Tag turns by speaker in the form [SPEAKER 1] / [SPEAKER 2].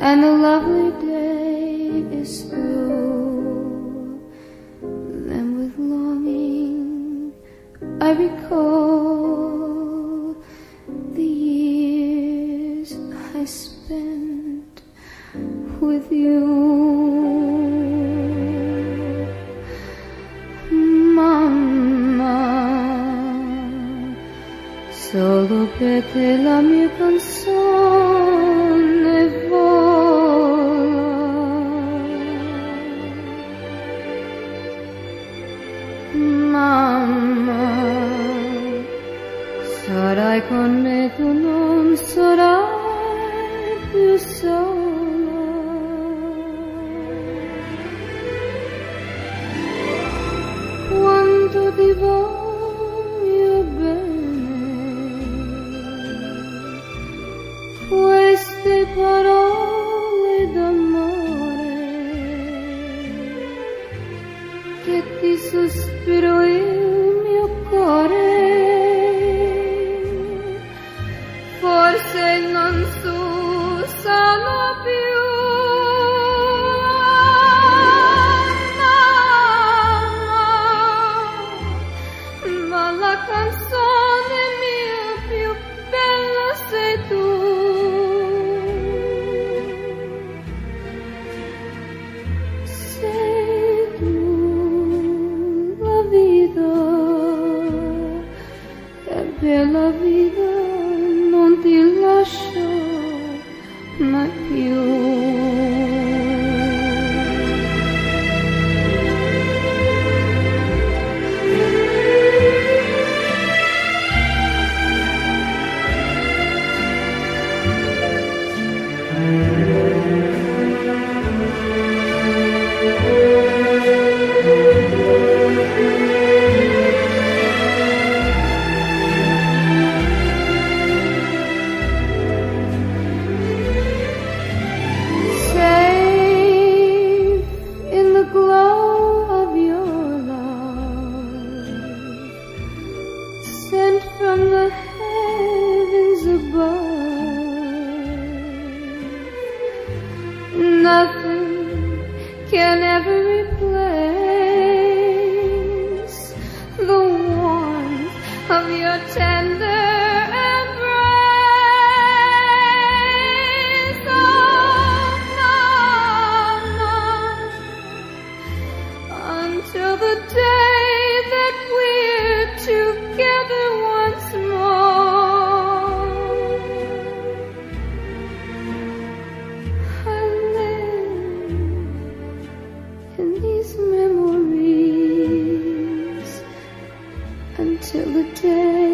[SPEAKER 1] and the lovely day is through. Then with longing I recall the years I spent with you. Mama, solo per te la mia canzone. Sarai con me, tu non sarai più sola. Quanto ti voglio bene, queste parole d'amore che ti sospiro il canzone mia più bella sei tu. Sei tu la vita e per la vita non ti lascio mai più. Nothing can ever replace the warmth of your tender embrace. Oh, until the day that we're together. till the day.